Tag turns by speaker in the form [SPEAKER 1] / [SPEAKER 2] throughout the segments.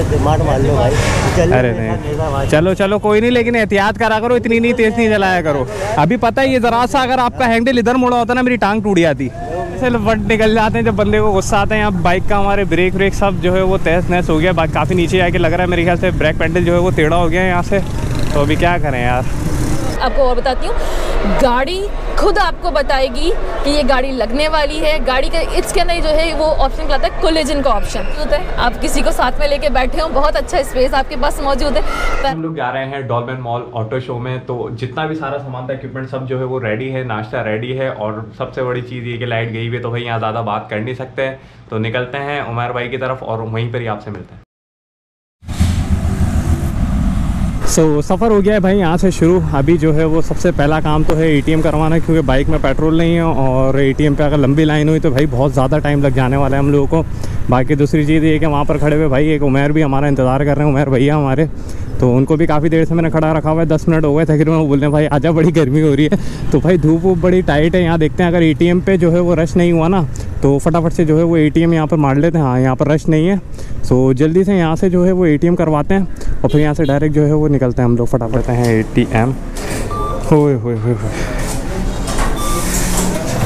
[SPEAKER 1] लो भाई।
[SPEAKER 2] अरे नहीं। चलो चलो कोई नहीं लेकिन एहतियात करा करो इतनी नहीं तेज नहीं जलाया करो। अभी पता है ये जरा सा अगर आपका हैंडल इधर मुड़ा होता ना मेरी टांग टूट जाती। ऐसे वट निकल जाते हैं जब बंदे को गुस्सा आते हैं। अब बाइक का हमारे ब्रेक व्रेक सब जो है वो तेज नहस हो गया। बाइक काफ़ी नीचे आके लग रहा है मेरे ख्याल से ब्रेक पेंडल जो है वो टेढ़ा हो गया है यहाँ से। तो अभी क्या करें यार?
[SPEAKER 3] आपको और बताती हूँ। गाड़ी खुद आपको बताएगी कि ये गाड़ी लगने वाली है। गाड़ी का, इसके अंदर जो है, वो ऑप्शन कहता है कोलिजन का ऑप्शन होता है। आप किसी को साथ में लेके बैठे हो, बहुत अच्छा स्पेस आपके पास मौजूद है। पर
[SPEAKER 2] हम लोग जा रहे हैं डॉलमेन मॉल ऑटो शो में तो जितना भी सारा सामान था इक्विपमेंट सब जो है, वो रेडी है, नाश्ता रेडी है, और सबसे बड़ी चीज़ ये कि लाइट गई हुई तो भाई यहाँ ज़्यादा बात कर नहीं सकते तो निकलते हैं उमर भाई की तरफ़, और वहीं पर ही आपसे मिलते हैं। सो so, सफ़र हो गया है भाई यहाँ से शुरू। अभी जो है वो सबसे पहला काम तो है एटीएम करवाना क्योंकि बाइक में पेट्रोल नहीं है और एटीएम पे अगर लंबी लाइन हुई तो भाई बहुत ज़्यादा टाइम लग जाने वाला है हम लोगों को। बाकी दूसरी चीज़ ये कि वहाँ पर खड़े हुए भाई एक उमर भी हमारा इंतज़ार कर रहे हैं उमेर भैया हमारे। तो उनको भी काफ़ी देर से मैंने खड़ा रखा हुआ है, दस मिनट हो गए तकरीबन वो बोल हैं भाई, आजा, बड़ी गर्मी हो रही है। तो भाई, धूप वूप बड़ी टाइट है, यहाँ देखते हैं, अगर एटीएम पे जो है वो रश नहीं हुआ ना तो फटाफट से जो है वो ए टी यहाँ पर मार लेते हैं। हाँ यहाँ पर रश नहीं है। सो जल्दी से यहाँ से जो है वो एटीएम करवाते हैं और फिर यहाँ से डायरेक्ट जो है वो निकलते हैं हम लोग फटाफट हैं ए टी एम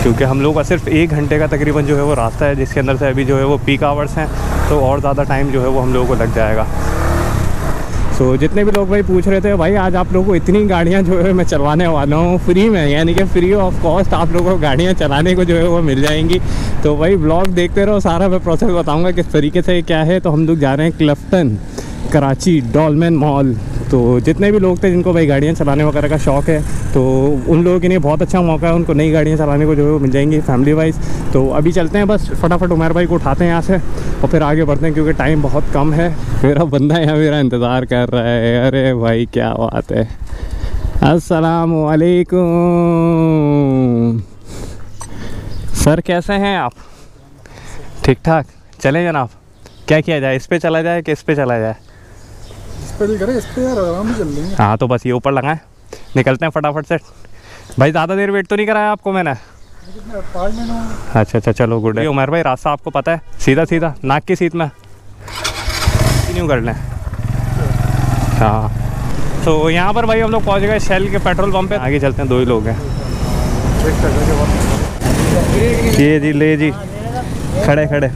[SPEAKER 2] क्योंकि हम लोग का सिर्फ़ एक घंटे का तकरीबन जो है वो रास्ता है, जिसके अंदर से अभी जो है वो पीक आवर्स हैं तो और ज़्यादा टाइम जो है वो हम लोगों को लग जाएगा। सो so, जितने भी लोग भाई पूछ रहे थे भाई आज आप लोगों को इतनी गाड़ियाँ जो है मैं चलवाने वाला हूँ फ्री में यानी कि फ्री ऑफ़ कॉस्ट आप लोगों को गाड़ियाँ चलाने को जो है वो मिल जाएँगी. तो भाई ब्लॉग देखते रहो सारा मैं प्रोसेस बताऊँगा किस तरीके से क्या है। तो हम लोग जा रहे हैं क्लफ्टन कराची डॉलमैन मॉल तो जितने भी लोग थे जिनको भाई गाड़ियाँ चलाने वगैरह का शौक़ है तो उन लोगों के लिए बहुत अच्छा मौका है उनको नई गाड़ियाँ चलाने को जो है मिल जाएँगी फैमिली वाइज तो अभी चलते हैं बस, फटाफट उमेर भाई को उठाते हैं यहाँ से और फिर आगे बढ़ते हैं क्योंकि टाइम बहुत कम है। मेरा बंदा यहाँ मेरा इंतज़ार कर रहा है, अरे भाई क्या बात है। असलकुम सर कैसे हैं आप? ठीक ठाक? चलें जनाब, क्या किया जाए? इस पे चला जाए कि इस पे चला जाए?
[SPEAKER 4] इस पे नहीं करे इस पे यार आराम से चल लेंगे।
[SPEAKER 2] हाँ तो बस ये ऊपर लगाएँ। निकलते हैं फटाफट से। भाई ज़्यादा देर वेट तो नहीं कराया आपको मैंने? अच्छा अच्छा चलो गुड है उमर भाई रास्ता आपको पता है। सीधा सीधा नाक की सीट में। कंटिन्यू कर लें। हाँ। तो यहाँ पर भाई हम लोग पहुँच गए शेल के पेट्रोल पंप पे। आगे चलते हैं दो ही लोग हैं। ये जी ले जी। खड़े खड़े।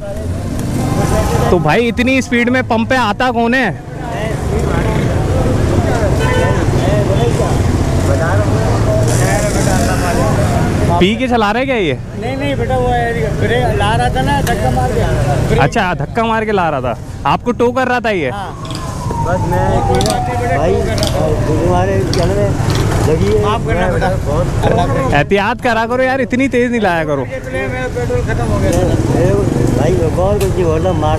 [SPEAKER 2] तो भाई इतनी स्पीड में पंप पे आता कौन है? पी के चला रहे क्या ये?
[SPEAKER 1] नहीं नहीं बेटा वो ब्रेक ला रहा था ना धक्का मार के
[SPEAKER 2] अच्छा धक्का मार के ला रहा था। आपको टो कर रहा था ये? हाँ।
[SPEAKER 1] बस मैं भाई तुम्हारे चल में लगी है
[SPEAKER 4] माफ़ करना। बेटा।
[SPEAKER 2] एहतियात करा करो यार इतनी तेज नहीं लाया करो।
[SPEAKER 4] पेट्रोल खत्म हो गया।
[SPEAKER 1] भाई बहुत कुछ बोल मार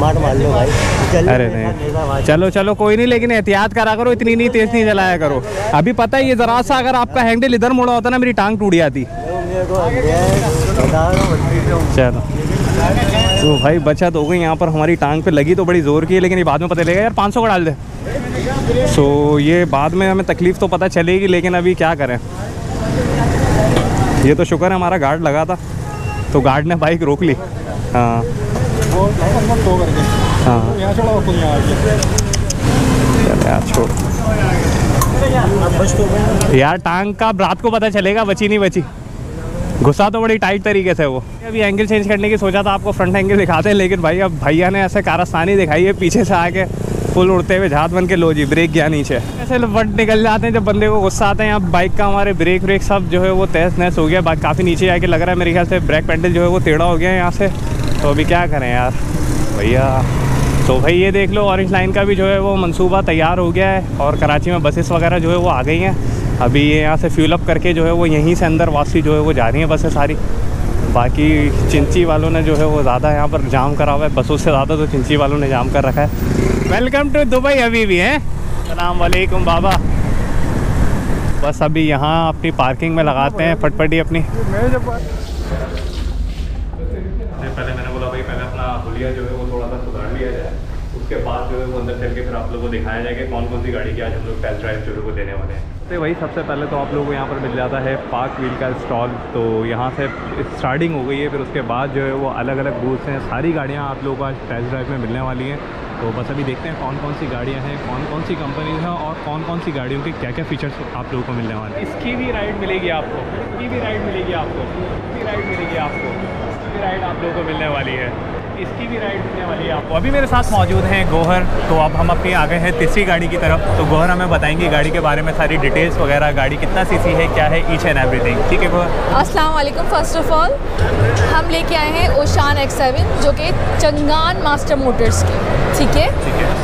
[SPEAKER 1] मार मार लो भाई। चल
[SPEAKER 2] अरे नहीं। चलो चलो कोई नहीं लेकिन एहतियात करा करो इतनी नहीं तेज नहीं चलाया करो। अभी पता है ये जरा सा अगर आपका हैंडल इधर मुड़ा होता ना मेरी टांग टूट जाती। चलो। तो भाई बचत हो गई यहाँ पर हमारी टांग पे लगी तो बड़ी ज़ोर की है लेकिन ये बाद में पता चलेगा। यार 500 का डाल दे। सो so, ये बाद में हमें तकलीफ़ तो पता चलेगी लेकिन अभी क्या करें? ये तो शुक्र है हमारा गार्ड लगा था तो गार्ड ने बाइक रोक ली। हाँ। हाँ।
[SPEAKER 4] छोड़ा।
[SPEAKER 2] यार टांग का रात को पता चलेगा बची नहीं बची। घुसा तो बड़ी टाइट तरीके से वो। अभी एंगल चेंज करने की सोचा था आपको फ्रंट एंगल दिखाते हैं लेकिन भाई अब भैया ने ऐसे कारस्तानी दिखाई है पीछे से आके। फुल उड़ते हुए झात बन के लो जी ब्रेक गया नीचे। ऐसे वट निकल जाते हैं जब बंदे को गुस्सा आते हैं, यहाँ बाइक का हमारे ब्रेक व्रेक सब जो है वो तहस नहस हो गया बाइक काफ़ी नीचे आके लग रहा है मेरे ख्याल से ब्रेक पेंडल जो है वो टेढ़ा हो गया है यहाँ से। तो अभी क्या करें यार? भैया तो भाई ये देख लो ऑरेंज लाइन का भी जो है वो मंसूबा तैयार हो गया है और कराची में बसेस वगैरह जो है वो आ गई हैं। अभी ये यहाँ से फ्यूल अप करके जो है वो यहीं से अंदर वापसी जो है वो जा रही हैं बसें सारी। बाकी चिंची वालों ने जो है वो ज़्यादा यहाँ पर जाम करा हुआ है। बसों से ज़्यादा तो चिंची वालों ने जाम कर रखा है। वेलकम टू दुबई अभी भी, है? वालेकुम बाबा। बस अभी यहाँ अपनी पार्किंग में लगाते हैं, फटफटी अपनी। पहले मैंने बोला भाई, पहले अपना हुलिया जो है वो थोड़ा सा सुधार लिया जाए। उसके बाद जो है वो अंदर चल के फिर आप लोगों को दिखाया जाएगा कौन कौन सी गाड़ी की आज हम लोग टेस्ट ड्राइव जो है वो देने वाले हैं। तो वही सबसे पहले तो आप लोगों को यहाँ पर मिल जाता है पार्क व्हील का स्टॉल तो यहाँ से स्टार्टिंग हो गई है फिर उसके बाद जो है वो अलग अलग बूथ्स हैं। सारी गाड़ियाँ आप लोगों को आज टेस्ट ड्राइव में मिलने वाली हैं।
[SPEAKER 5] तो बस अभी देखते हैं कौन कौन सी गाड़ियाँ हैं कौन कौन सी कंपनीज़ हैं और कौन कौन सी गाड़ियों के क्या क्या फीचर्स आप लोगों को मिलने वाले हैं। इसकी भी राइड मिलेगी आपको इसकी भी राइड मिलेगी आपको इसकी राइड मिलेगी आपको इसकी राइड आप लोगों को मिलने वाली है। इसकी भी राइड मिलने वाली है आपको। अभी मेरे साथ मौजूद हैं गोहर तो अब हम अपनी आ गए हैं तीसरी गाड़ी की तरफ़। तो गोहर हमें बताएँगे गाड़ी के बारे में सारी डिटेल्स वगैरह। गाड़ी कितना सीसी है क्या है ईच एंड एवरीथिंग ठीक है गोहर?
[SPEAKER 3] अस्सलाम फ़र्स्ट ऑफ़ ऑल हम लेके आए हैं ओशान एक्स सेवन जो कि चंगान मास्टर मोटर्स की। ठीक है?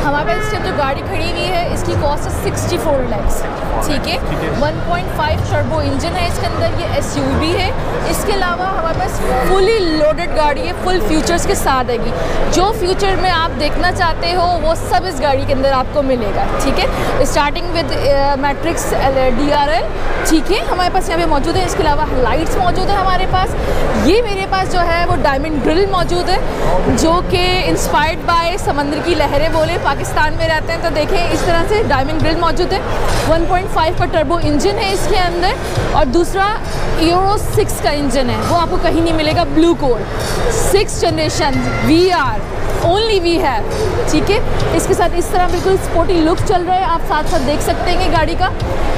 [SPEAKER 3] हमारे पास इस टाइम जो गाड़ी खड़ी हुई है इसकी कॉस्ट है सिक्सटी फोर लैक्स ठीक है?
[SPEAKER 5] One point
[SPEAKER 3] five turbo engine है इसके अंदर ये एस है। इसके अलावा हमारे पास फुली लोडेड गाड़ी है फुल फ्यूचर्स के साथ। आएगी जो फ्यूचर में आप देखना चाहते हो, वो सब इस गाड़ी के अंदर आपको मिलेगा, ठीक है? Starting with matrix D R L ठीक है? हमारे पास यहाँ पे मौजूद है। इसके अलावा लाइट्स मौजूद है हमारे पास। ये मेरे पास जो है, वो डायमंड ग्रिल मौजूद है, जो कि इंस्पायर्ड बाय समंदर की लहरें बोले। पाकिस्तान में रहते हैं तो देखें, इस तरह से डायमंड ग्रिल मौजूद है। 1.5 का टर्बो इंजन है इसके अंदर। और दूसरा यूरो 6 का इंजन है। वो आपको कहीं नहीं मिलेगा blue core six generation we are only V है ठीक है? इसके साथ इस तरह बिल्कुल स्पोर्टी लुक चल रहा है। आप साथ साथ देख सकते हैं गाड़ी का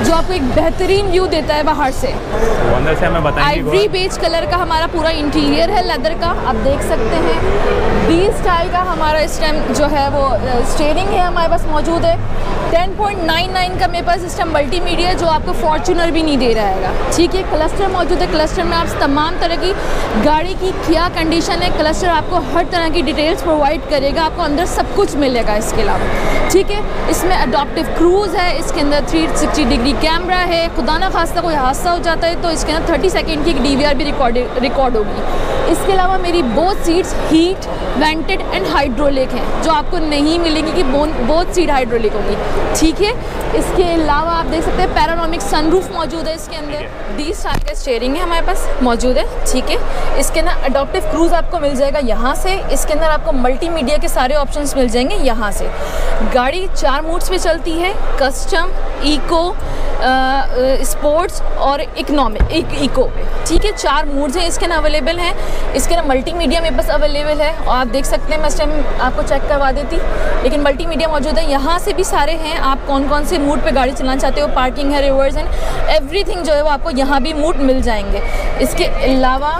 [SPEAKER 3] जो आपको एक बेहतरीन व्यू देता है बाहर से।
[SPEAKER 5] अंदर से हमें बताएँगे
[SPEAKER 3] आइवरी बेज कलर का हमारा पूरा इंटीरियर है लेदर का। आप देख सकते हैं। बी स्टाइल का हमारा इस टाइम जो है वो स्टेयरिंग है हमारे पास मौजूद है। 10.99 का मेरे पास इस टाइम मल्टीमीडिया जो आपको फॉर्चूनर भी नहीं दे रहा है ठीक है? क्लस्टर मौजूद है। क्लस्टर में आप तमाम तरह की गाड़ी की क्या कंडीशन है? क्लस्टर आपको हर तरह की डिटेल्स प्रोवाइड करेगा आपको अंदर सब कुछ मिलेगा इसके अलावा। ठीक है? इसमें अडोप्टिव क्रूज़ है इसके अंदर 360 डिग्री कैमरा है खुदा ना खास्ता कोई हादसा हो जाता है तो इसके अंदर 30 सेकेंड की एक डी भी रिकॉर्ड रिकॉर्ड होगी। इसके अलावा मेरी both seats heat vented and hydraulic हैं जो आपको नहीं मिलेंगी कि बोथ सीट हाइड्रोलिक होगी। ठीक है? इसके अलावा आप देख सकते हैं पैरानोमिक सनरूफ मौजूद है इसके अंदर। डी स्टार का स्टेयरिंग है हमारे पास मौजूद है। ठीक है? इसके अंदर अडोप्टिव क्रूज़ आपको मिल जाएगा यहाँ से। इसके अंदर आपको मल्टीमीडिया के सारे ऑप्शंस मिल जाएँगे यहाँ से। गाड़ी चार मूड्स पे चलती है कस्टम इको स्पोर्ट्स और इकोनॉमिक इको ठीक है, चार मूड्स हैं, इसके अंदर अवेलेबल हैं। इसके अंदर मल्टीमीडिया मेरे पास अवेलेबल है। और आप देख सकते हैं, मैं इस टाइम आपको चेक करवा देती। लेकिन मल्टीमीडिया मौजूद है, यहाँ से भी सारे हैं। आप कौन कौन से मूड पे गाड़ी चलाना चाहते हो पार्किंग है रिवर्स एंड एवरीथिंग जो है वो आपको यहाँ भी मूड मिल जाएँगे। इसके अलावा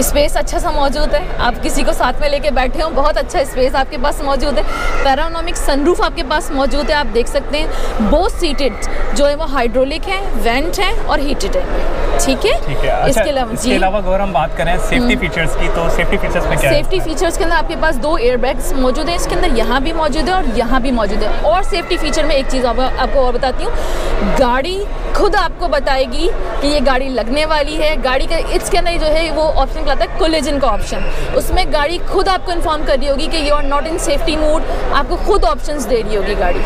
[SPEAKER 3] स्पेस अच्छा सा मौजूद है। आप किसी को साथ में लेके बैठे हो बहुत अच्छा स्पेस आपके पास मौजूद है। पैरानोमिक सनरूफ आपके पास मौजूद है आप देख सकते हैं। बोथ सीटेड जो है वो हाइड्रोलिक है वेंट है और हीटेड है। ठीक है?
[SPEAKER 5] ठीक है अच्छा,
[SPEAKER 3] इसके अलावा
[SPEAKER 5] इसके अलावा गौर हम बात करें सेफ्टी फीचर्स की तो सेफ्टी फीचर्स में क्या
[SPEAKER 3] सेफ्टी फीचर्स के अंदर आपके पास दो एयरबैग्स मौजूद हैं इसके अंदर यहाँ भी मौजूद है और यहाँ भी मौजूद है। और सेफ्टी फीचर में एक चीज़ आप, आपको और बताती हूँ। गाड़ी खुद आपको बताएगी कि ये गाड़ी लगने वाली है। गाड़ी का इसके अंदर जो है वो ऑप्शन आता है कोलेजन का ऑप्शन उसमें गाड़ी खुद आपको इन्फॉर्म कर रही होगी कि you are not in safety mode आपको खुद ऑप्शंस दे रही होगी गाड़ी।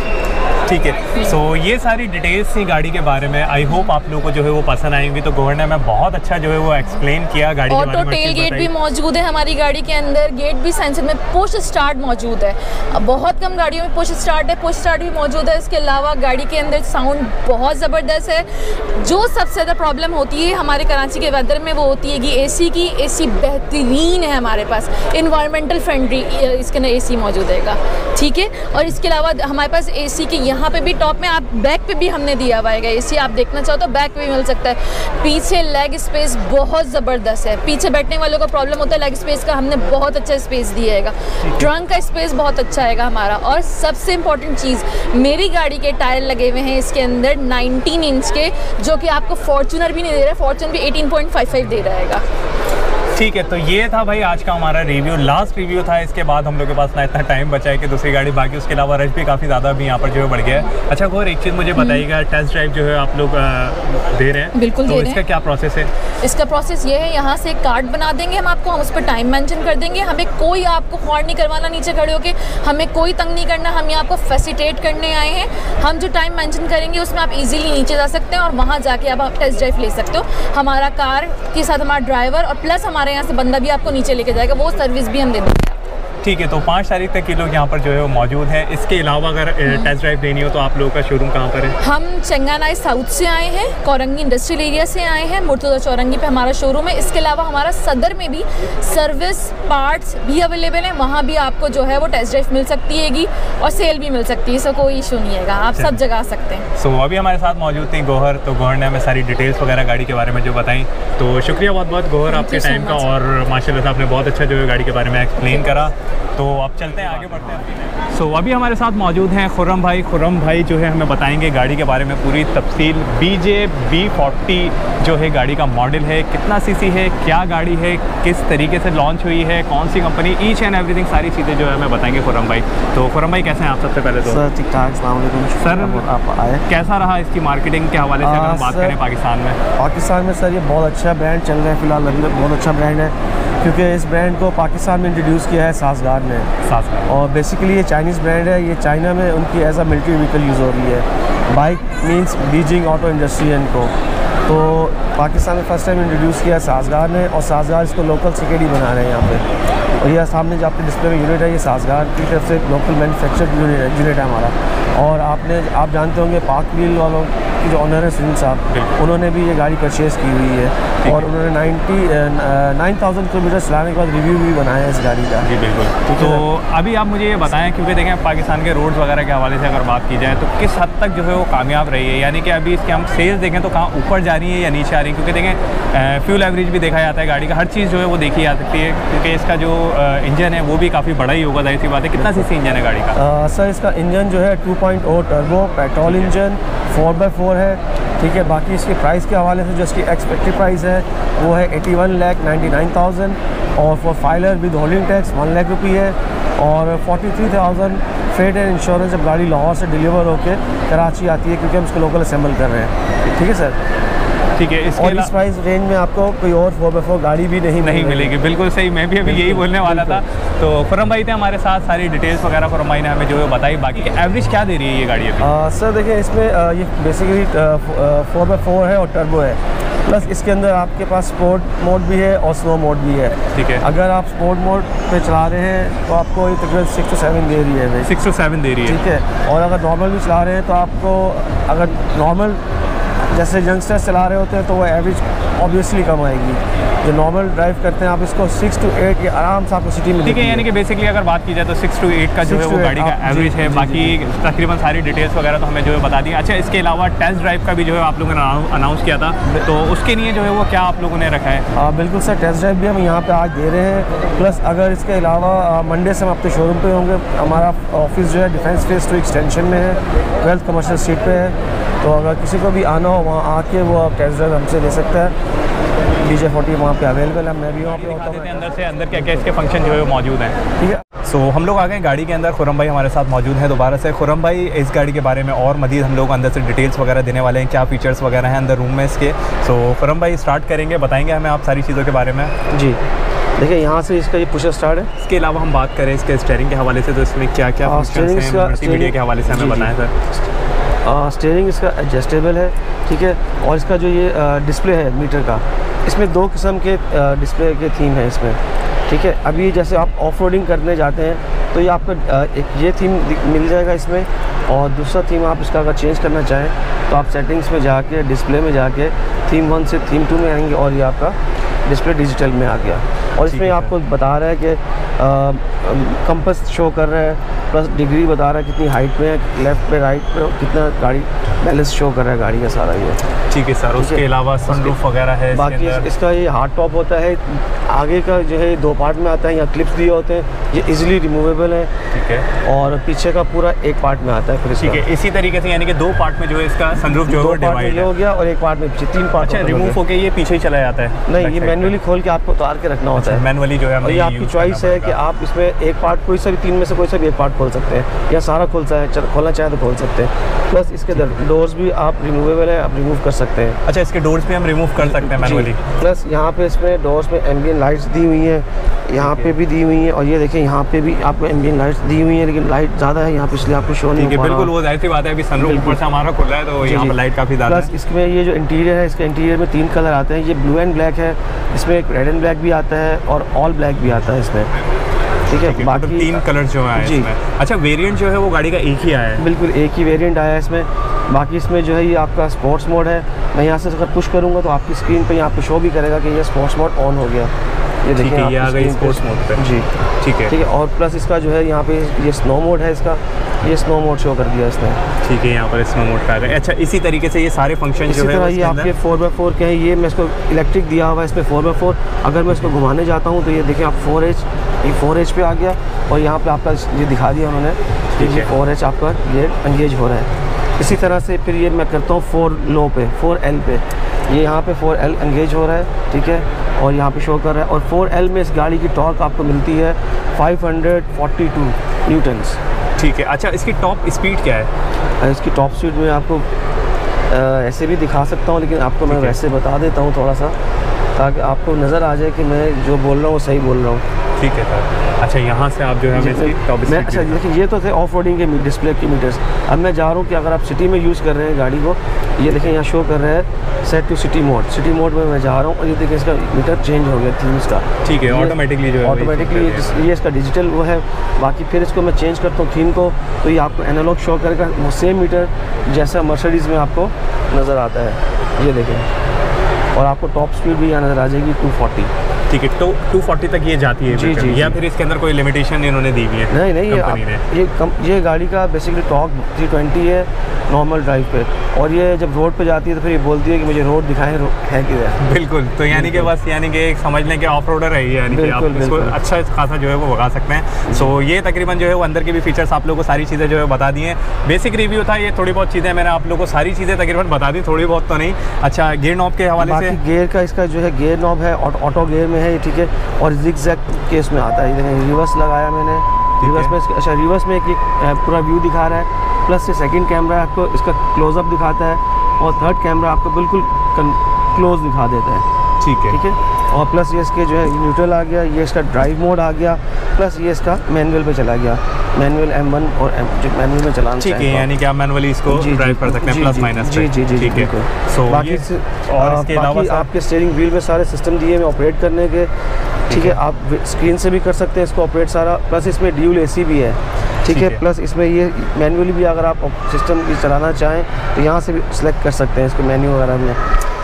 [SPEAKER 5] ठीक है। सो so, ये सारी डिटेल्स थी गाड़ी के बारे में। आई होप आप लोगों को जो है वो पसंद आएँगी। तो गौर ने बहुत अच्छा जो है वो एक्सप्लेन किया गाड़ी
[SPEAKER 3] ऑटो टेल गेट भी मौजूद है हमारी गाड़ी के अंदर। गेट भी सेंसर में पुश स्टार्ट मौजूद है। बहुत कम गाड़ियों में पुश स्टार्ट है। पुश स्टार्ट भी मौजूद है। इसके अलावा गाड़ी के अंदर साउंड बहुत ज़बरदस्त है। जो सबसे ज़्यादा प्रॉब्लम होती है हमारे कराची के वेदर में वो होती है कि एसी की एसी बेहतरीन है हमारे पास। इन्वायरमेंटल फ्रेंडली इसके अंदर एसी मौजूद है ठीक है? और इसके अलावा हमारे पास एसी के यहाँ पे भी टॉप में, आप बैक पे भी हमने दिया हुआ है एसी आप देखना चाहो तो बैक पे भी मिल सकता है। पीछे लेग स्पेस बहुत ज़बरदस्त है। पीछे बैठने वालों का प्रॉब्लम होता है लेग स्पेस का हमने बहुत अच्छा स्पेस दिया है। ट्रंक का स्पेस बहुत अच्छा है हमारा। और सबसे इम्पोर्टेंट चीज़, मेरी गाड़ी के टायर लगे हुए हैं इसके अंदर 19 इंच के, जो कि आपको फॉर्चूनर भी नहीं दे रहा है फॉर्चूनर भी 18.55 दे रहा है।
[SPEAKER 5] ठीक है तो ये था भाई आज का हमारा रिव्यू लास्ट रिव्यू था इसके बाद हम लोग के पास ना इतना टाइम बचा है कि दूसरी गाड़ी बाकी उसके अलावा रश भी काफ़ी ज़्यादा अभी यहाँ पर जो है बढ़ गया है। अच्छा गौर एक चीज़ मुझे बताइएगा टेस्ट ड्राइव जो है आप लोग दे रहे हैं
[SPEAKER 3] बिल्कुल
[SPEAKER 5] तो इसका क्या प्रोसेस है?
[SPEAKER 3] इसका प्रोसेस ये है यहाँ से एक कार्ड बना देंगे हम आपको हम उस पर टाइम मैंशन कर देंगे। हमें कोई आपको फॉर्ड नहीं करवाना नीचे खड़े होकर हमें कोई तंग नहीं करना हम यहाँ आपको फैसिलिटेट करने आए हैं। हम जो टाइम मैंशन करेंगे उसमें आप इजीली नीचे जा सकते हैं और वहाँ जाके आप टेस्ट ड्राइव ले सकते हो। हमारा कार के साथ हमारा ड्राइवर और प्लस हमारे यहाँ से बंदा भी आपको नीचे लेके जाएगा वो सर्विस भी हम दे देंगे।
[SPEAKER 5] ठीक है तो पाँच तारीख तक ये लोग यहाँ पर जो है वो मौजूद हैं। इसके अलावा अगर टेस्ट ड्राइव लेनी हो तो आप लोगों का शोरूम कहाँ पर है?
[SPEAKER 3] हम चंगानाई साउथ से आए हैं कोरंगी इंडस्ट्रियल एरिया से आए हैं मुर्तुदा चौरंगी पे हमारा शोरूम है। इसके अलावा हमारा सदर में भी सर्विस पार्ट्स भी अवेलेबल है। वहाँ भी आपको जो है वो टेस्ट ड्राइव मिल सकती हैगी और सेल भी मिल सकती है सो कोई इशू नहीं है आप सब जगह आ सकते हैं।
[SPEAKER 5] सो अभी हमारे साथ मौजूद थी गोहर तो गोहर ने हमें सारी डिटेल्स वगैरह गाड़ी के बारे में जो बताई। तो शुक्रिया बहुत बहुत गोहर आपके टाइम का और माशाल्लाह से आपने बहुत अच्छा जो है गाड़ी के बारे में एक्सप्लेन करा। तो अब चलते हैं आगे बढ़ते हैं सो अभी हमारे साथ मौजूद हैं खुर्रम भाई। खुर्रम भाई जो है हमें बताएँगे गाड़ी के बारे में पूरी तफसील। बी जे बी फोर्टी जो है गाड़ी का मॉडल है। कितना सीसी है क्या गाड़ी है किस तरीके से लॉन्च हुई है कौन सी कंपनी ईच एंड एवरीथिंग सारी चीज़ें जो है हमें बताएँगे खुरम भाई। तो खुरम भाई कैसे हैं आप सबसे पहले तो?
[SPEAKER 6] सर ठीक ठाक
[SPEAKER 5] सर
[SPEAKER 6] आप आए।
[SPEAKER 5] कैसा रहा इसकी मार्केटिंग के हवाले से अगर हम बात करें पाकिस्तान में?
[SPEAKER 6] पाकिस्तान में सर ये बहुत अच्छा ब्रांड चल रहा है फ़िलहाल। बहुत अच्छा ब्रांड है। क्योंकि इस ब्रांड को पाकिस्तान में इंट्रोड्यूस किया है सासगार ने।
[SPEAKER 5] में
[SPEAKER 6] और बेसिकली ये चाइनीज़ ब्रांड है ये चाइना में उनकी as a military vehicle use हो रही है। BAIC means Beijing auto industry है इनको। तो पाकिस्तान में फ़र्स्ट टाइम इंट्रोड्यूस किया है साजगार ने और साजगार इसको लोकल सिक्योरिटी बना रहे हैं यहाँ पे। और ये सामने जो आपके डिस्प्ले में यूनिट है ये साजगार की तरफ़ से लोकल यूनिट है यूनिट है हमारा। और आपने आप जानते होंगे पाक व्हील वालों की जो ऑनर है सुनील साहब उन्होंने भी ये गाड़ी परचेज़ की हुई है। और उन्होंने नाइन्टी नाइन थाउज़ेंड किलोमीटर चलाने के बाद रिव्यू भी बनाया है इस गाड़ी का।
[SPEAKER 5] जी बिल्कुल। तो अभी आप मुझे ये बताएँ क्योंकि देखें पाकिस्तान के रोड्स वगैरह के हवाले से अगर बात की जाए तो किस हद तक जो है वो कामयाब रही है? यानी कि अभी इसके हम सेल्स देखें तो कहाँ ऊपर जा रही है या नीचे आ रही है? क्योंकि देखें फ्यूल एवरेज भी देखा जाता है गाड़ी का हर चीज़ जो है वो देखी जा सकती है क्योंकि इसका जो इंजन है वो भी काफ़ी बड़ा ही होगा ज़ाहिर सी बात है। कितना सी इंजन है गाड़ी का?
[SPEAKER 6] सर इसका इंजन जो है 2.0 टर्बो पेट्रोल इंजन 4x4 है। ठीक है बाकी इसके प्राइस के हवाले से जो इसकी एक्सपेक्टेड प्राइस है वो है eighty one lakh ninety nine thousand और for filer withholding tax one lakh rupee है और 43,000 फेड एंड इंश्योरेंस जब गाड़ी लाहौर से डिलीवर होकर कराची आती है क्योंकि हम इसको लोकल असम्बल कर रहे हैं। ठीक है सर
[SPEAKER 5] ठीक है इसके
[SPEAKER 6] और इस प्राइस रेंज में आपको कोई और फोर बाई फोर गाड़ी भी नहीं
[SPEAKER 5] नहीं मिलेगी। बिल्कुल सही मैं भी अभी यही बोलने वाला था। तो खुरम भाई थे हमारे साथ सारी डिटेल्स वगैरह खुरम भाई ने हमें जो है बताई। बाकी एवरेज क्या दे रही है ये गाड़ी अभी?
[SPEAKER 6] आ, सर देखिए इसमें आ, ये बेसिकली फोर बाई फोर है और टर्बो है। प्लस इसके अंदर आपके पास स्पोर्ट मोड भी है और स्नो मोड भी है।
[SPEAKER 5] ठीक है।
[SPEAKER 6] अगर आप स्पोर्ट मोड पे चला रहे हैं तो आपको ये तकरीबन सिक्स टू सेवन दे रही है
[SPEAKER 5] सिक्स टू सेवन दे रही है।
[SPEAKER 6] ठीक है। और अगर नॉर्मल भी चला रहे हैं तो आपको अगर नॉर्मल जैसे यंगस्टर्स चला रहे होते हैं तो वो एवरेज ऑब्वियसली कम आएगी। जो नॉर्मल ड्राइव करते हैं आप इसको सिक्स टू एट ये आराम से आपको सिटी में
[SPEAKER 5] ठीक है यानी कि बेसिकली अगर बात की जाए तो सिक्स टू एट का जो है वो गाड़ी का एवरेज है। बाकी तकरीबन सारी डिटेल्स वगैरह तो हमें जो है बता दी। अच्छा इसके अलावा टेस्ट ड्राइव का भी जो है आप लोगों ने अनाउंस किया था। तो उसके लिए जो है वो क्या आप लोगों ने रखा है?
[SPEAKER 6] हाँ बिल्कुल सर टेस्ट ड्राइव भी हम यहाँ पर आज दे रहे हैं। प्लस अगर इसके अलावा मंडे से हम अपने शोरूम पे होंगे। हमारा ऑफ़िस जो है डिफेंस फेस टू एक्सटेंशन में है। ट्वेल्थ कमर्शल स्ट्रीट पर है। तो अगर किसी को भी आना हो वहाँ आके वो आप टेस्ट ड्राइव हमसे ले सकता है। डी जे फोर्टी वहाँ पे अवेलेबल है मैं भी वहाँ पे होता
[SPEAKER 5] हूँ। अंदर से अंदर क्या क्या इसके फ़ंक्शन जो है वो मौजूद हैं?
[SPEAKER 6] ठीक है।
[SPEAKER 5] सो so, हम लोग आ गए गाड़ी के अंदर खुरम भाई हमारे साथ मौजूद हैं दोबारा से। खुरम भाई इस गाड़ी के बारे में और मजीद हम लोग अंदर से डिटेल्स वगैरह देने वाले हैं क्या फीचर्स वगैरह हैं अंदर रूम में इसके। सो so, खुरम भाई स्टार्ट करेंगे बताएँगे हमें आप सारी चीज़ों के बारे में।
[SPEAKER 6] जी। देखिए यहाँ से इसका ये पुशर स्टार्ट है।
[SPEAKER 5] इसके अलावा हम बात करें इसके स्टेयरिंग के हवाले से तो इसमें क्या क्या मल्टीमीडिया के हवाले से हमें। बताएँ सर
[SPEAKER 6] स्टेयरिंग इसका एडजस्टेबल है ठीक है? और इसका जो ये डिस्प्ले है मीटर का इसमें दो किस्म के डिस्प्ले के थीम है इसमें ठीक है? अभी जैसे आप ऑफ़ करने जाते हैं तो ये आपको एक ये थीम मिल जाएगा इसमें और दूसरा थीम आप इसका अगर चेंज करना चाहें तो आप सेटिंग्स में जाके डिस्प्ले में जाके थीम वन से थीम टू में आएँगे और ये आपका डिस्प्ले डिजिटल में आ गया। और इसमें आपको बता रहा है कि कंपस शो कर रहा है प्लस डिग्री बता रहा है कितनी हाइट पे है लेफ़्ट पे राइट पे कितना गाड़ी बैलेंस शो कर रहा है गाड़ी का सारा ये।
[SPEAKER 5] ठीक है सर उसके अलावा सनरूफ वगैरह है
[SPEAKER 6] बाकी
[SPEAKER 5] अंदर?
[SPEAKER 6] इसका ये हार्ड टॉप होता है आगे का जो है दो पार्ट में आता है यहाँ क्लिप्स दिए होते हैं ये इजीली रिमूवेबल है।
[SPEAKER 5] ठीक है।
[SPEAKER 6] और पीछे का पूरा एक पार्ट में आता है फिर
[SPEAKER 5] ठीक है इसी तरीके से यानी कि दो पार्ट में जो है इसका सनरूफ जो है है।
[SPEAKER 6] गया और एक पार्ट में पीछे तीन पार्ट
[SPEAKER 5] अच्छा रिमूव होके ये पीछे ही चला जाता है।
[SPEAKER 6] नहीं ये मैनुअली खोल के आपको उतार के रखना होता है।
[SPEAKER 5] मैनुअली जो है
[SPEAKER 6] आपकी चॉइस है कि आप इसमें एक पार्ट कोई सा भी तीन में से कोई सा भी एक पार्ट खोल सकते हैं या सारा खोल सकते हैं खोलना चाहें तो खोल सकते हैं। प्लस इसके डोर्स भी आप रिमूवेबल है आप रिमूव कर सकते हैं।
[SPEAKER 5] अच्छा इसके डोर्स भी हम रिमूव कर सकते हैं मैनुअली
[SPEAKER 6] प्लस यहाँ पे इसमें डोर्स में एम्बियन लाइट्स दी हुई हैं यहाँ पे भी दी हुई हैं और ये देखें यहाँ पे भी आपको एम्बियन लाइट्स दी हुई हैं लेकिन लाइट ज़्यादा है यहाँ पे इसलिए आपको शो नहीं रहा।
[SPEAKER 5] बिल्कुल वो ज़ाहिर सी बात है अभी सनरूफ ऊपर से हमारा खुला है तो यहाँ। पर लाइट काफ़ी ज़्यादा
[SPEAKER 6] प्लस इसमें ये जो इंटीरियर है इसके इंटीरियर में तीन कलर आते हैं ये ब्लू एंड ब्लैक है इसमें एक रेड एंड ब्लैक भी आता है और ऑल ब्लैक भी आता है इसमें। ठीक है
[SPEAKER 5] बाकी तो मतलब तीन कलर जो है
[SPEAKER 6] जी।
[SPEAKER 5] इसमें। अच्छा वेरिएंट जो है वो गाड़ी का एक ही आया है।
[SPEAKER 6] बिल्कुल एक ही वेरिएंट आया है इसमें। बाकी इसमें जो है ये आपका स्पोर्ट्स मोड है। मैं यहाँ से अगर पुश करूँगा तो आपकी स्क्रीन पर यहाँ पे शो भी करेगा कि यह स्पोर्ट्स मोड ऑन हो गया। ये
[SPEAKER 5] देखिए ये आ गई स्पोर्ट्स मोड पे।
[SPEAKER 6] जी।
[SPEAKER 5] ठीक है।
[SPEAKER 6] ठीक है और प्लस इसका जो है यहाँ पे ये स्नो मोड है इसका। ये स्नो मोड शो कर दिया इसने।
[SPEAKER 5] ठीक है यहाँ पर स्नो मोड पे आ गए। अच्छा इसी तरीके से ये सारे फ़ंक्शन जो है
[SPEAKER 6] ये आपके फोर बाई फोर के हैं ये मैं इसको इलेक्ट्रिक दिया हुआ है इसमें फोर बाई फोर अगर मैं इसको घुमाने जाता हूँ तो ये देखें आप फोर एच ये फोर एच पे आ गया और यहाँ पे आपका ये दिखा दिया उन्होंने
[SPEAKER 5] ठीक
[SPEAKER 6] ये
[SPEAKER 5] है।
[SPEAKER 6] फोर एच आपका ये एंगेज हो रहा है। इसी तरह से फिर ये मैं करता हूँ फोर लो पे फोर एल पे। ये यहाँ पे फोर एल एंगेज हो रहा है ठीक है? और यहाँ पे शो कर रहा है। और फोर एल में इस गाड़ी की टॉर्क आपको मिलती है 542 न्यूटन्स
[SPEAKER 5] ठीक है। अच्छा इसकी टॉप स्पीड क्या है?
[SPEAKER 6] इसकी टॉप स्पीड में आपको ऐसे भी दिखा सकता हूँ लेकिन आपको मैं वैसे बता देता हूँ थोड़ा सा ताकि आपको नज़र आ जाए कि मैं जो बोल रहा हूँ वो सही बोल रहा हूँ।
[SPEAKER 5] ठीक है सर। अच्छा यहाँ से आप जो है हमें
[SPEAKER 6] मैं अच्छा देखिए ये तो थे ऑफ़ रोडिंग के डिस्प्ले के मीटर्स अब मैं जा रहा हूँ कि अगर आप सिटी में यूज़ कर रहे हैं गाड़ी को ये देखें यहाँ शो कर रहा है set to city mode city mode में मैं जा रहा हूँ और ये देखिए इसका मीटर चेंज हो गया थीम्स का।
[SPEAKER 5] ठीक है ऑटोमेटिकली जो है
[SPEAKER 6] ऑटोमेटिकली ये इसका डिजिटल वो है। बाकी फिर इसको मैं चेंज करता हूँ थीम को तो ये आपको एनालॉग शो करेगा। वो सेम मीटर जैसा मर्सिडीज़ में आपको नज़र आता है। ये देखें। और आपको टॉप स्पीड भी यहाँ नज़र आ जाएगी 240
[SPEAKER 5] है तो 240 तक ये जाती है
[SPEAKER 6] जी, जी,
[SPEAKER 5] या फिर इसके अंदर कोई लिमिटेशन इन्होंने दी हुई है
[SPEAKER 6] नहीं नहीं ये आप- ये कम ये गाड़ी का बेसिकली टॉक थ्री ट्वेंटी है नॉर्मल ड्राइव पे। और ये जब रोड पे जाती है तो फिर ये बोलती है कि मुझे रोड दिखाएँ रो- है किधर?
[SPEAKER 5] बिल्कुल तो यानी कि बस यानी कि एक समझ लें कि ऑफ़ रोडर है ये यानी कि आप इसको अच्छा खासा जो है वो भगा सकते हैं। सो ये तकरीबन जो है वो अंदर के भी फीचर्स आप लोगों को सारी चीज़ें जो है बता दी हैं। बेसिक रिव्यू था ये थोड़ी बहुत चीज़ें मैंने आप लोगों को सारी चीज़ें तकरीबन बता दी थोड़ी बहुत तो नहीं। अच्छा गियर नॉब के हवाले से?
[SPEAKER 6] गियर का इसका जो है गियर नॉब है ऑटो गेयर में है। ये ठीक है? और जिग जैक केस में आता है। देखें रिवर्स लगाया मैंने। रिवर्स में अच्छा रिवर्स में एक पूरा व्यू दिखा रहा है। प्लस ये सेकंड कैमरा आपको इसका क्लोजअप दिखाता है। और थर्ड कैमरा आपको बिल्कुल क्लोज दिखा देता है।
[SPEAKER 5] ठीक है।
[SPEAKER 6] ठीक है? और प्लस ये इसके जो है न्यूट्रल आ गया। ये इसका ड्राइव मोड आ गया। प्लस ये इसका मैनुअल पे चला गया। मैनुअल M1 और M जो मैनुअल में चलाना
[SPEAKER 5] ठीक है। यानी कि आप मैनुअली इसको ड्राइव कर सकते हैं प्लस माइनस
[SPEAKER 6] जी जी जी
[SPEAKER 5] ठीक है। सो
[SPEAKER 6] बाकी
[SPEAKER 5] और इसके अलावा
[SPEAKER 6] बाकी आपके स्टीयरिंग व्हील में सारे सिस्टम दिए हैं ऑपरेट करने के। ठीक है आप स्क्रीन से भी कर सकते हैं इसको ऑपरेट सारा। प्लस इसमें ड्यूल एसी भी है। ठीक है। प्लस इसमें ये मैनुअली भी अगर आप सिस्टम की चलाना चाहें तो यहाँ से भी सिलेक्ट कर सकते हैं इसको मेन्यू वगैरह में।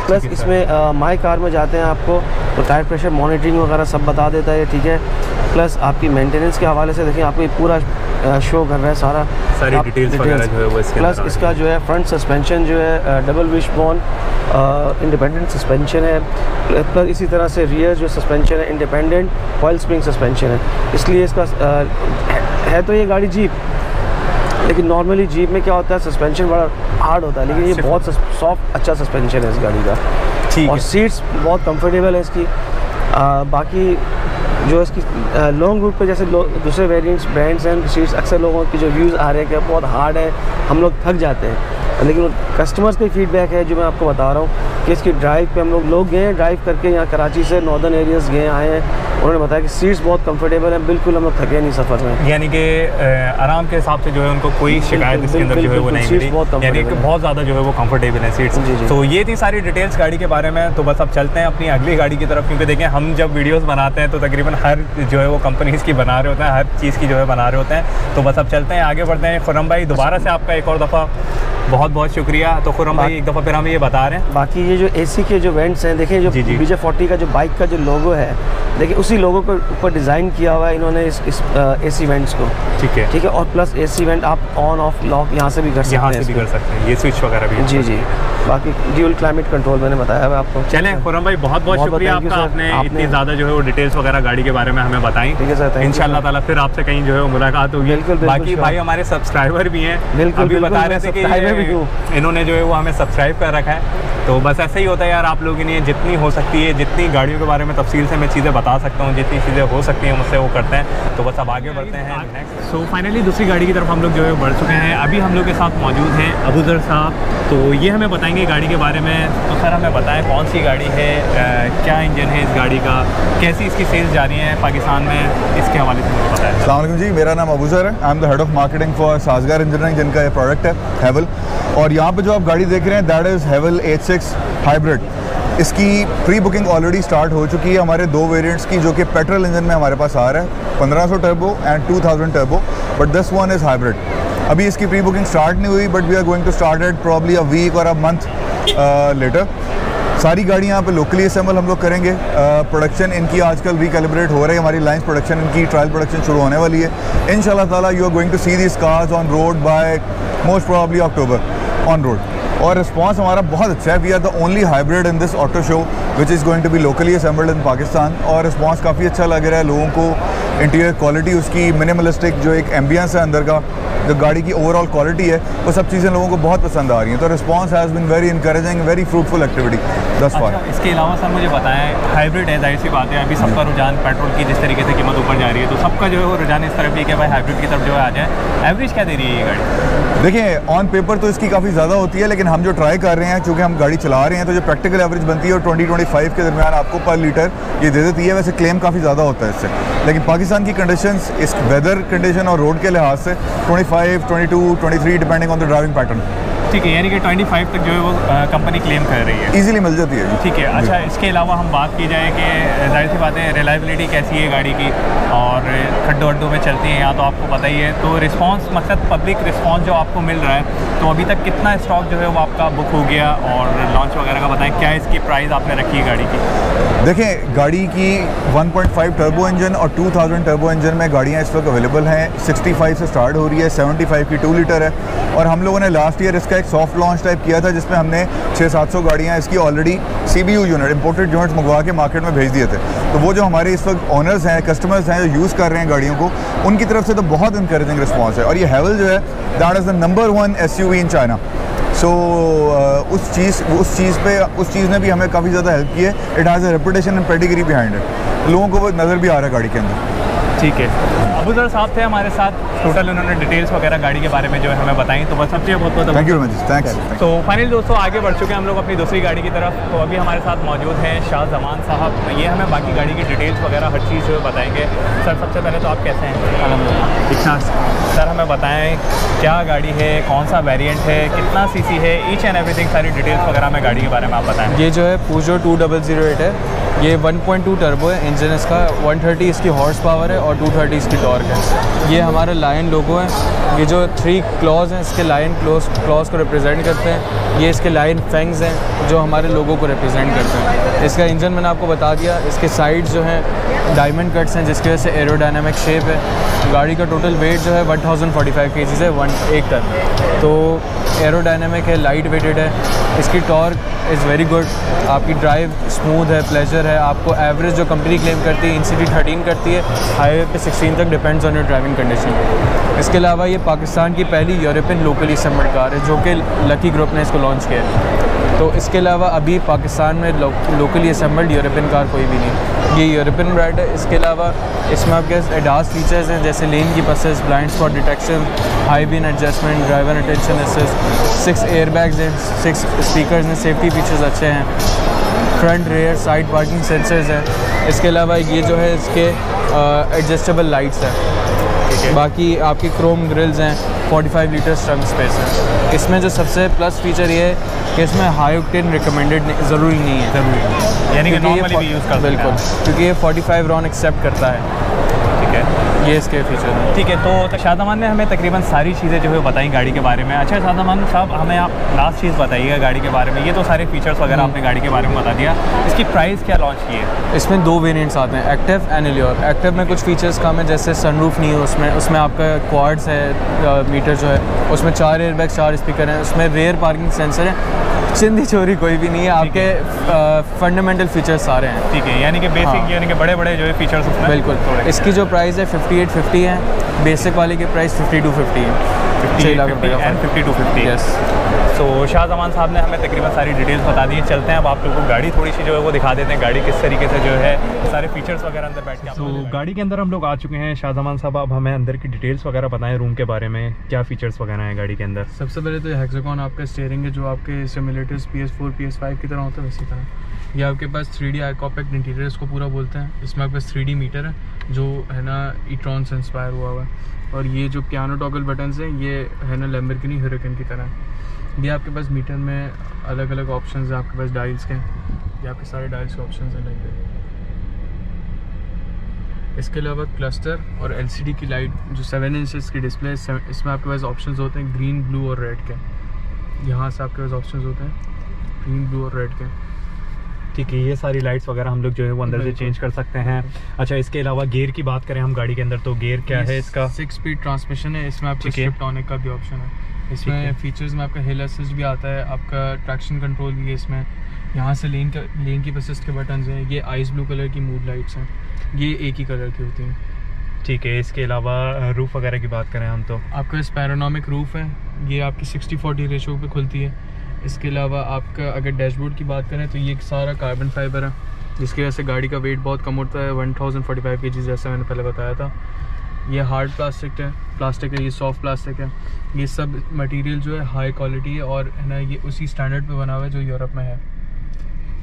[SPEAKER 6] प्लस इसमें माई कार में जाते हैं आपको तो टायर प्रेशर मॉनिटरिंग वगैरह सब बता देता है ठीक है? प्लस आपकी मेंटेनेंस के हवाले से देखिए आपको ये पूरा शो कर रहा है सारा।
[SPEAKER 5] सारी डिटेल्स वगैरह जो है वो इसके
[SPEAKER 6] प्लस इसका जो है फ्रंट सस्पेंशन जो है double wishbone independent suspension है। प्लस इसी तरह से रियर जो सस्पेंशन है इंडिपेंडेंट ऑयल स्प्रिंग सस्पेंशन है। इसलिए इसका है- है तो ये गाड़ी जीप लेकिन नॉर्मली जीप में क्या होता है सस्पेंशन बड़ा हार्ड होता है लेकिन ये
[SPEAKER 5] अच्छा।
[SPEAKER 6] बहुत सॉफ्ट अच्छा सस्पेंशन है इस गाड़ी का।
[SPEAKER 5] ठीक
[SPEAKER 6] और सीट्स बहुत कंफर्टेबल है इसकी। आ, बाकी जो इसकी लॉन्ग रूट पे जैसे दूसरे वेरिएंट्स ब्रांड्स हैं सीट्स अक्सर लोगों की जो व्यूज़ आ रहे हैं कि बहुत हार्ड है हम लोग थक जाते हैं। लेकिन कस्टमर्स का फीडबैक है जो मैं आपको बता रहा हूँ कि इसकी ड्राइव पे हम लोग लोग गए हैं ड्राइव करके यहाँ कराची से नॉर्दर्न एरियाज़ गए आए हैं। उन्होंने बताया कि सीट्स बहुत कंफर्टेबल हैं बिल्कुल हम लोग थके नहीं सफ़र में।
[SPEAKER 5] यानी कि आराम के हिसाब से जो है उनको कोई शिकायत इसके अंदर जो है वो नहीं मिली।
[SPEAKER 6] बहुत
[SPEAKER 5] यानी कि बहुत ज़्यादा जो है वो कंफर्टेबल है सीट्स। तो ये थी सारी डिटेल्स गाड़ी के बारे में। तो बस अब चलते हैं अपनी अगली गाड़ी की तरफ़ क्योंकि देखें हम जब वीडियोज़ बनाते हैं तो तकरीबन हर जो है वो कंपनीज़ की बना रहे होते हैं हर चीज़ की जो है बना रहे होते हैं। तो बस अब चलते हैं आगे बढ़ते हैं। खुरम भाई दोबारा से आपका एक और दफ़ा बहुत बहुत शुक्रिया। तो खुरम भाई एक दफ़ा फिर हमें ये बता रहे हैं।
[SPEAKER 6] बाकी ये जो एसी के जो वेंट्स हैं देखिए जो। बीजे फोर्टी का जो बाइक का जो लोगो है देखिए उसी लोगो के ऊपर डिज़ाइन किया हुआ है इन्होंने इस इस एसी वेंट्स को।
[SPEAKER 5] ठीक है।
[SPEAKER 6] ठीक है? और प्लस एसी वेंट आप ऑन ऑफ़ लॉक यहाँ से भी कर सकते हैं यहाँ
[SPEAKER 5] से भी कर सकते हैं। ये स्विच वगैरह भी
[SPEAKER 6] जी जी। बाकी ड्यूल क्लाइमेट कंट्रोल मैंने बताया है आपको।
[SPEAKER 5] चलें खुरम भाई बहुत बहुत शुक्रिया आपका। आपने इतनी ज़्यादा जो है वो डिटेल्स वगैरह गाड़ी के बारे में हमें बताई।
[SPEAKER 6] ठीक है सर,
[SPEAKER 5] इंशाल्लाह ताला फिर आपसे कहीं जो है मुलाकात होगी।
[SPEAKER 6] बिल्कुल,
[SPEAKER 5] बाकी भाई हमारे सब्सक्राइबर भी हैं।
[SPEAKER 6] बिल्कुल,
[SPEAKER 5] बता रहे थे ये-। इन्होंने जो है वो हमें सब्सक्राइब कर रखा है। तो बस ऐसे ही होता है यार आप लोगों के लिए जितनी हो सकती है जितनी गाड़ियों के बारे में तफसील से मैं चीज़ें बता सकता हूँ जितनी चीज़ें हो सकती हैं मुझसे वो करते हैं। तो बस अब आगे बढ़ते हैं नेक्स्ट सो फाइनली दूसरी गाड़ी की तरफ़ हम लोग जो है बढ़ चुके हैं। अभी हम लोग के साथ मौजूद हैं अबूजर साहब। तो ये हमें बताएँगे गाड़ी के बारे में। तो सर हमें बताएँ कौन सी गाड़ी है क्या इंजन है इस गाड़ी का कैसी इसकी सेल्स जा रही है पाकिस्तान में इसके हवाले से मुझे बताएँ।
[SPEAKER 7] जी मेरा नाम अबूजर है। I am the head of marketing for Sazgar engineering जिनका ये प्रोडक्ट है हेवल और यहाँ पे जो आप गाड़ी देख रहे हैं that is Haval H six hybrid इसकी प्री बुकिंग ऑलरेडी स्टार्ट हो चुकी है हमारे दो वेरिएंट्स की, जो कि पेट्रोल इंजन में हमारे पास आ रहा है। 1500 turbo and 2000 turbo but this one is hybrid अभी इसकी प्री बुकिंग स्टार्ट नहीं हुई but we are going to start at probably a week और अ मंथ लेटर सारी गाड़ियाँ यहाँ पे लोकली असेंबल हम लोग करेंगे। प्रोडक्शन इनकी आजकल रिकैलिब्रेट हो रही है, हमारी लाइन्स प्रोडक्शन इनकी ट्रायल प्रोडक्शन शुरू होने वाली है। इन ताला you are going to see this cars on road by most probably October on road और रिस्पांस हमारा बहुत अच्छा है. We are the only hybrid in this auto show which is going to be locally assembled in Pakistan और response काफ़ी अच्छा लग रहा है लोगों को. इंटीरियर क्वालिटी उसकी मिनिमलिस्टिक जो एक एम्बियंस है अंदर का जो गाड़ी की ओवरऑल क्वालिटी है वो सब चीज़ें लोगों को बहुत पसंद आ रही हैं. तो response has been very encouraging very fruitful activity दस
[SPEAKER 5] अच्छा, इसके अलावा सर मुझे बताएँ हाइब्रिड है ज़ाहिर सी बात है अभी सबका रुझान पेट्रोल की जिस तरीके से कीमत ऊपर जा रही है तो सबका जो है वो रुझान इस तरफ़ भी है कि भाई हाइब्रिड की तरफ़ जो है आ जाए. एवरेज क्या दे रही है ये गाड़ी?
[SPEAKER 7] देखिए ऑन पेपर तो इसकी काफ़ी ज़्यादा होती है लेकिन हम जो ट्राई कर रहे हैं, चूँकि हम गाड़ी चला रहे हैं तो जो प्रैक्टिकल एवरेज बनती है और ट्वेंटी ट्वेंटी फाइव के दरमियान आपको पर लीटर ये दे देती है। वैसे क्लेम काफ़ी ज़्यादा होता है इससे। लेकिन पाकिस्तान की कंडीशन इस वेदर कंडीशन और रोड के लिहाज से twenty five twenty two twenty three depending on the driving pattern
[SPEAKER 5] ठीक है यानी कि 25 तक जो है वो कंपनी क्लेम कर रही है।
[SPEAKER 7] इजीली मिल जाती है
[SPEAKER 5] ठीक है अच्छा इसके अलावा हम बात की जाए कि ज़ाहिर सी बात है रिलायबिलिटी कैसी है गाड़ी की और खड्डों अड्डों में चलती हैं यहाँ तो आपको पता ही है तो रिस्पांस मकसद पब्लिक रिस्पांस जो आपको मिल रहा है तो अभी तक कितना स्टॉक जो है वो आपका बुक हो गया और लॉन्च वगैरह का बताएँ क्या इसकी प्राइस आपने रखी है गाड़ी की?
[SPEAKER 7] देखें गाड़ी की 1.5 टर्बो इंजन और 2000 टर्बो इंजन में गाड़ियाँ इस वक्त अवेलेबल हैं। 65 से स्टार्ट हो रही है 75 की टू लीटर है और हम लोगों ने लास्ट ईयर इसका एक सॉफ्ट लॉन्च टाइप किया था, जिसमें हमने छः सात सौ गाड़ियाँ इसकी already C B U unit imported units मंगवा के मार्केट में भेज दिए थे। तो वो जो हमारे इस वक्त ऑनर्स हैं कस्टमर्स हैं, जो यूज़ कर रहे हैं गाड़ियों को, उनकी तरफ़ से तो बहुत इंकरेजिंग रिस्पॉन्स है। और ये हैवल जो है that is the number one S U V in China so उस चीज़ उस चीज़ पे, उस चीज़ ने भी हमें काफ़ी ज़्यादा हेल्प की है। It has a reputation and pedigree behind it लोगों को वो नज़र भी आ रहा है गाड़ी के अंदर।
[SPEAKER 5] ठीक है। अबू अबूजर साहब थे हमारे साथ। टोटल उन्होंने डिटेल्स वगैरह गाड़ी के बारे में जो है हमें बताई। तो बस सबसे बहुत बहुत
[SPEAKER 7] थैंक यू थैंक्स
[SPEAKER 5] तो फाइनल दोस्तों आगे बढ़ चुके हैं हम लोग अपनी दूसरी गाड़ी की तरफ़। तो अभी हमारे साथ मौजूद हैं शाह जमान साहब। तो ये हमें बाकी गाड़ी की डिटेल्स वगैरह हर चीज़ जो बताएँगे। सर सबसे पहले तो आप कैसे हैं? ठीक सर हमें बताएँ क्या गाड़ी है कौन सा वेरिएंट है कितना सीसी है ईच एंड एवरीथिंग सारी डिटेल्स वगैरह हमें गाड़ी के बारे में आप बताएँ।
[SPEAKER 8] ये जो है पूजो टू डबल ज़ीरो एट है। ये 1.2 टर्बो है इंजन इसका 130 इसकी हॉर्स पावर है और 230 इसकी टॉर्क है। ये हमारा लाइन लोगो है। ये जो थ्री क्लॉज हैं, इसके लाइन क्लोज क्लॉज को रिप्रेजेंट करते हैं। ये इसके लाइन फेंग्स हैं, जो हमारे लोगों को रिप्रेजेंट करते हैं। इसका इंजन मैंने आपको बता दिया, इसके साइड जो हैं डायमंड कट्स हैं, जिसकी वजह से एरोडाइनमिक शेप है। गाड़ी का टोटल वेट जो है वन थाउज़ेंड है वन एक टन तो एरोडाइनमिक है लाइट वेटेड है। इसकी टॉर्क इज़ वेरी गुड आपकी ड्राइव स्मूथ है प्लेजर है। आपको एवरेज जो कंपनी क्लेम करती है इन सिटी थर्टीन करती है हाईवे पे सिक्सटीन तक depends on your driving condition इसके अलावा ये पाकिस्तान की पहली यूरोपियन लोकली सबमिट कार है जो कि लकी ग्रुप ने इसको लॉन्च किया है। तो इसके अलावा अभी पाकिस्तान में लो, लोकली असम्बल्ड यूरोपियन कार कोई भी नहीं। ये यूरोपियन ब्रांड है। इसके अलावा इसमें आपके एडास फीचर्स हैं जैसे लेन की buses blind spot detection high beam adjustment driver attention assist six air bags हैं सिक्स स्पीकर हैं सेफ्टी फीचर्स अच्छे हैं। Front rear side parking sensors हैं। इसके अलावा ये जो है इसके एडजस्टेबल लाइट्स हैं। बाकी आपके क्रोम ग्रिल्स हैं 45 लीटर ट्रंक स्पेस है। इसमें जो सबसे प्लस फीचर ये है कि इसमें हाई ऑक्टेन रिकमेंडेड ज़रूरी नहीं है।
[SPEAKER 5] ज़रूरी यानी कि नॉर्मली भी यूज़ कर
[SPEAKER 8] बिल्कुल। क्योंकि ये 45 रॉन एक्सेप्ट करता है
[SPEAKER 5] है।
[SPEAKER 8] ये इसके फीचर हैं।
[SPEAKER 5] ठीक है तो शाहजमान ने हमें तकरीबन सारी चीज़ें जो है बताई गाड़ी के बारे में। अच्छा शाहजमान साहब हमें आप लास्ट चीज़ बताइएगा गाड़ी के बारे में। ये तो सारे फीचर्स वगैरह आपने गाड़ी के बारे में बता दिया। इसकी प्राइस क्या लॉन्च की है?
[SPEAKER 8] इसमें दो वेरियंट्स आते हैं एक्टिव एंड एलियोर एक्टिव में कुछ फीचर्स कम है जैसे सनरूफ नहीं है उसमें। उसमें आपका क्वाड्स है मीटर जो है। उसमें चार एयरबैग चार स्पीकर हैं। उसमें रेयर पार्किंग सेंसर है। चिंदी चोरी कोई भी नहीं है। आपके फंडामेंटल फीचर्स सारे हैं।
[SPEAKER 5] ठीक है यानी कि बेसिक हाँ। यानी कि बड़े बड़े जो है फीचर्स
[SPEAKER 8] बिल्कुल। इसकी जो प्राइस है फिफ्टी एट फिफ्टी है. बेसिक वाले की प्राइस फिफ्टी टू फिफ्टी है
[SPEAKER 5] छः लाख रुपये and fifty two fifty
[SPEAKER 8] yes
[SPEAKER 5] तो शाह जमान साहब ने हमें तकरीबन सारी डिटेल्स बता दी चलते हैं. अब आप लोगों को गाड़ी थोड़ी सी जो है वो दिखा देते हैं. गाड़ी किस तरीके से जो है सारे फीचर्स वगैरह अंदर बैठ के तो गाड़ी के अंदर हम लोग आ चुके हैं. शाह जमान साहब अब हमें अंदर की डिटेल्स वगैरह बताएँ रूम के बारे में. क्या फीचर्स वगैरह हैं गाड़ी के अंदर?
[SPEAKER 8] सबसे पहले तो हेक्सागोन आपका स्टेयरिंग है जो आपके simulators P S four P S five की तरह होता है वैसी तरह. ये आपके पास थ्री डी आईकॉपेक्ट इंटीरियर इसको पूरा बोलते हैं. इसमें आपके पास थ्री डी मीटर है. जो है ना इट्रॉन से इंस्पायर हुआ हुआ है। और ये जो पियानो टॉगल बटन्स हैं, ये है ना लेम्बरगिनी हरिकन की तरह। ये आपके पास मीटर में अलग अलग ऑप्शन हैं, आपके पास डाइल्स के। ये आपके सारे डायल्स के ऑप्शन हैं लाइक इसके अलावा क्लस्टर और एलसीडी की लाइट जो सेवन इंचज़ की डिस्प्ले है इसमें आपके पास ऑप्शंस होते हैं ग्रीन ब्लू और रेड के। यहाँ से आपके पास ऑप्शंस होते हैं ग्रीन ब्लू और रेड के।
[SPEAKER 5] ठीक है ये सारी लाइट्स वगैरह हम लोग जो है वो अंदर से चेंज कर सकते हैं। अच्छा इसके अलावा गियर की बात करें हम गाड़ी के अंदर तो गियर क्या है इसका?
[SPEAKER 8] सिक्स स्पीड ट्रांसमिशन है इसमें आपको होने का भी ऑप्शन है। इसमें फीचर्स में आपका हिल असिस्ट भी आता है आपका ट्रैक्शन कंट्रोल भी है इसमें। यहाँ से लेन का लेन की असिस्ट के बटन हैं ये आइस ब्लू कलर की मूड लाइट्स हैं। ये एक ही कलर की होती हैं।
[SPEAKER 5] ठीक है इसके अलावा रूफ वगैरह की बात करें हम तो।
[SPEAKER 8] आपका इस पैरानोमिक रूफ है ये आपकी सिक्सटी फोर्टी रेशो पे खुलती है। इसके अलावा आपका अगर डैशबोर्ड की बात करें तो ये सारा कार्बन फाइबर है। जिसकी वजह से गाड़ी का वेट बहुत कम होता है। वन थाउज़ेंड फोर्टी फाइव के जी जैसा मैंने पहले बताया था। ये हार्ड प्लास्टिक है। प्लास्टिक है ये सॉफ्ट प्लास्टिक है। ये सब मटेरियल जो है हाई क्वालिटी है और है ना ये उसी स्टैंडर्ड पे बना हुआ है जो यूरोप में है।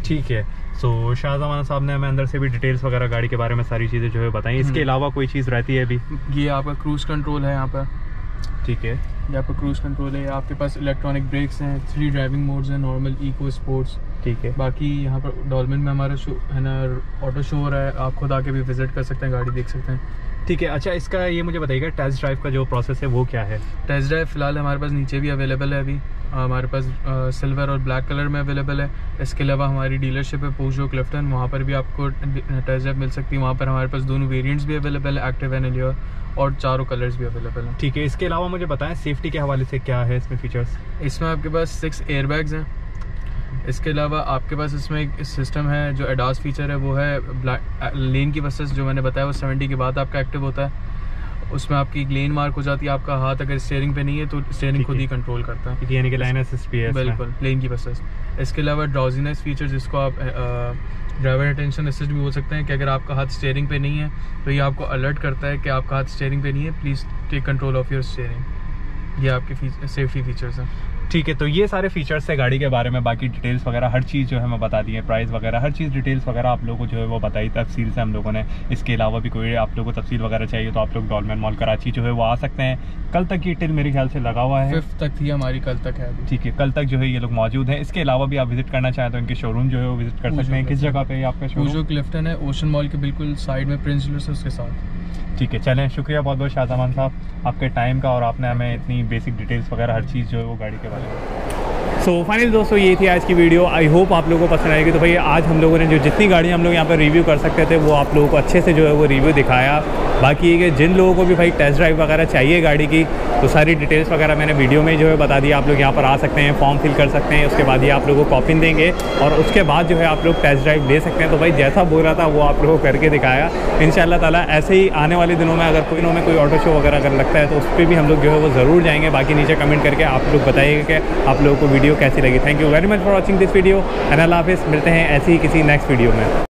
[SPEAKER 5] ठीक है। सो so, शाहजमान साहब ने हमें अंदर से भी डिटेल्स वगैरह गाड़ी के बारे में सारी चीज़ें जो है बताई। इसके
[SPEAKER 8] हम्म।
[SPEAKER 5] अलावा कोई चीज़ रहती है अभी?
[SPEAKER 8] ये आपका क्रूज़ कंट्रोल है यहाँ पर।
[SPEAKER 5] ठीक है।
[SPEAKER 8] ये आपका क्रूज़ कंट्रोल है आपके पास इलेक्ट्रॉनिक ब्रेक्स हैं थ्री ड्राइविंग मोड्स हैं नॉर्मल इको स्पोर्ट्स
[SPEAKER 5] ठीक है।
[SPEAKER 8] बाकी यहाँ पर डॉलमिन में हमारा शो है ना ऑटो शो हो रहा है आप खुद आके भी विज़िट कर सकते हैं गाड़ी देख सकते हैं।
[SPEAKER 5] ठीक है अच्छा इसका ये मुझे बताइएगा टेस्ट ड्राइव का जो प्रोसेस है वो क्या है?
[SPEAKER 8] टेस्ट ड्राइव फ़िलहाल हमारे पास नीचे भी अवेलेबल है अभी। हमारे पास सिल्वर और ब्लैक कलर में अवेलेबल है। इसके अलावा हमारी डीलरशिप है पोजो क्लिफ्टन वहाँ पर भी आपको टेस्ट ड्राइव मिल सकती है। वहाँ पर हमारे पास दोनों वेरिएंट्स भी अवेलेबल है एक्टिव एंड एलियर और चारों कलर्स भी अवेलेबल हैं।
[SPEAKER 5] ठीक है इसके अलावा मुझे बताएँ सेफ्टी के हवाले से क्या है इसमें फीचर्स
[SPEAKER 8] इसमें आपके पास सिक्स एयरबैग्स हैं। इसके अलावा आपके पास इसमें एक सिस्टम है जो एडास फीचर है वो है लेन की बसेस जो मैंने बताया वो सेवेंटी के बाद आपका एक्टिव होता है। उसमें आपकी एक लेन मार्क हो जाती है आपका हाथ अगर स्टेयरिंग पे नहीं है तो स्टेयरिंग खुद
[SPEAKER 5] ही
[SPEAKER 8] कंट्रोल करता है।
[SPEAKER 5] यानी कि लाइन असिस्ट भी है
[SPEAKER 8] बिल्कुल लेन की बसेस इसके अलावा ड्राउजीनेस फीचर जिसको आप ड्राइवर अटेंशन असिस्ट भी बोल सकते हैं कि अगर आपका हाथ स्टेयरिंग पे नहीं है तो ये आपको अलर्ट करता है कि आपका हाथ स्टेयरिंग पे नहीं है please take control of your steering ये आपके सेफ्टी फीचर्स हैं।
[SPEAKER 5] ठीक है तो ये सारे फीचर्स है गाड़ी के बारे में बाकी डिटेल्स वगैरह हर चीज़ जो है मैं बता दी है प्राइस वगैरह हर चीज़ डिटेल्स वगैरह आप लोगों को जो है वो बताई तफसील से हम लोगों ने। इसके अलावा भी कोई आप लोगों को तफसील वगैरह चाहिए तो आप लोग डॉलमैन मॉल कराची जो है वो आ सकते हैं। कल तक ये टिल मेरे ख्याल से लगा हुआ है।
[SPEAKER 8] फिफ्थ तक थी हमारी कल तक है
[SPEAKER 5] ठीक है कल तक जो है ये लोग मौजूद हैं। इसके अलावा भी आप विज़िट करना चाहें तो इनके शोरूम जो है वो विज़िट कर सकते हैं। किस जगह पे आपका शोरूम
[SPEAKER 8] क्लिफ्टन है ओशन मॉल के बिल्कुल साइड में प्रिंस उसके साथ।
[SPEAKER 5] ठीक है, चलें। शुक्रिया बहुत बहुत शाहजामान साहब आपके टाइम का और आपने हमें इतनी बेसिक डिटेल्स वगैरह, हर चीज़ जो है वो गाड़ी के बारे में सो फाइनल दोस्तों, ये थी आज की वीडियो आई होप आप लोगों को पसंद आएगी। तो भाई, आज हम लोगों ने जो जितनी गाड़ी हम लोग यहाँ पर रिव्यू कर सकते थे, वो आप लोगों को अच्छे से जो है वो रिव्यू दिखाया। बाकी ये कि जिन लोगों को भी भाई टेस्ट ड्राइव वगैरह चाहिए गाड़ी की तो सारी डिटेल्स वगैरह मैंने वीडियो में जो है बता दिया आप लोग यहाँ पर आ सकते हैं फॉर्म फिल कर सकते हैं, उसके बाद ये आप लोगों को कॉपिन देंगे और उसके बाद जो है आप लोग टेस्ट ड्राइव ले सकते हैं। तो भाई जैसा बोल रहा था, वो आप लोगों को करके दिखाया। इन ताला, ऐसे ही आने वाले दिनों में अगर कोई में कोई ऑटो शो वगैरह अगर लगता है तो उस पर भी हम लोग जो है वो ज़रूर जाएँगे। बाकी नीचे कमेंट करके आप लोग बताइएगा कि आप लोगों को वीडियो कैसी लगी। Thank you very much for watching this video and हाफिज़। मिलते हैं ऐसे ही किसी नेक्स्ट वीडियो में।